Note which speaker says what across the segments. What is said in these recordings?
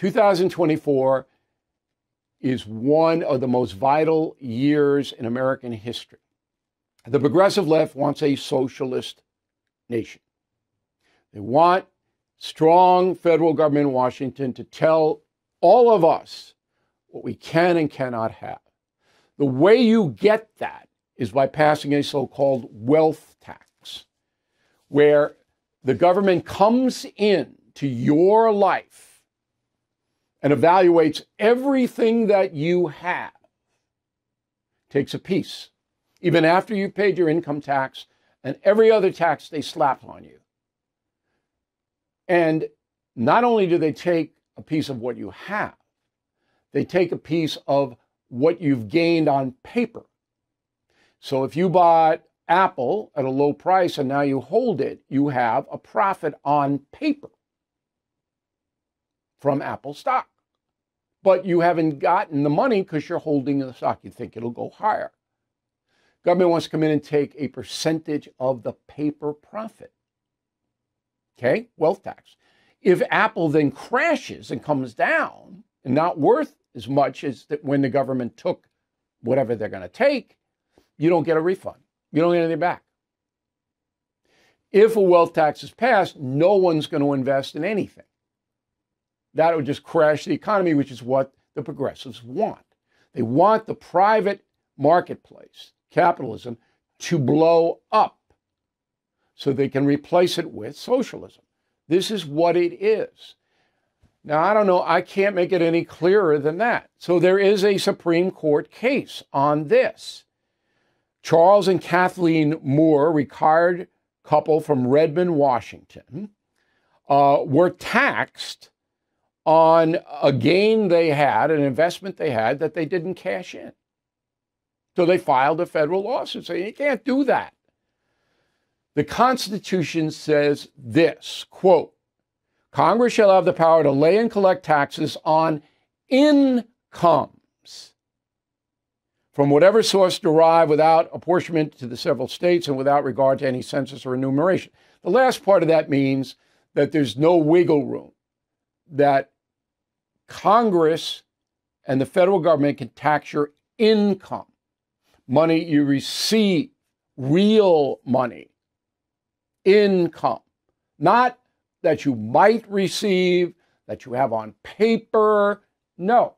Speaker 1: 2024 is one of the most vital years in American history. The progressive left wants a socialist nation. They want strong federal government in Washington to tell all of us what we can and cannot have. The way you get that is by passing a so called wealth tax, where the government comes in to your life and evaluates everything that you have, takes a piece, even after you've paid your income tax and every other tax they slap on you. And not only do they take a piece of what you have, they take a piece of what you've gained on paper. So if you bought Apple at a low price and now you hold it, you have a profit on paper from Apple stock. But you haven't gotten the money because you're holding the stock. You think it'll go higher. Government wants to come in and take a percentage of the paper profit. Okay, wealth tax. If Apple then crashes and comes down and not worth as much as that when the government took whatever they're going to take, you don't get a refund. You don't get anything back. If a wealth tax is passed, no one's going to invest in anything. That would just crash the economy, which is what the progressives want. They want the private marketplace, capitalism, to blow up so they can replace it with socialism. This is what it is. Now, I don't know, I can't make it any clearer than that. So there is a Supreme Court case on this. Charles and Kathleen Moore, retired couple from Redmond, Washington, uh, were taxed on a gain they had, an investment they had that they didn't cash in. So they filed a federal lawsuit saying you can't do that. The Constitution says this quote, Congress shall have the power to lay and collect taxes on incomes from whatever source derived without apportionment to the several states and without regard to any census or enumeration. The last part of that means that there's no wiggle room, that Congress and the federal government can tax your income, money you receive, real money, income, not that you might receive, that you have on paper. No.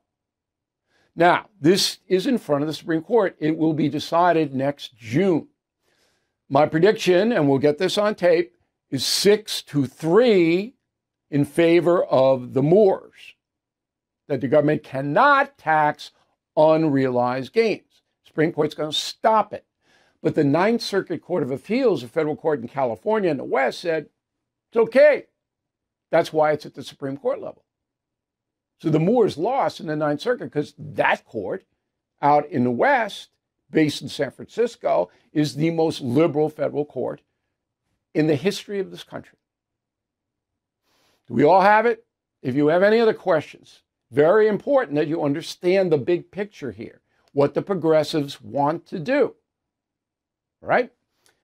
Speaker 1: Now, this is in front of the Supreme Court. It will be decided next June. My prediction, and we'll get this on tape, is six to three in favor of the Moores, that the government cannot tax unrealized gains. Supreme Court's going to stop it. But the Ninth Circuit Court of Appeals, a federal court in California in the West, said it's okay. That's why it's at the Supreme Court level. So the Moores lost in the Ninth Circuit because that court out in the West, based in San Francisco, is the most liberal federal court in the history of this country. Do we all have it? If you have any other questions, very important that you understand the big picture here, what the progressives want to do. All right?